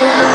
Yeah.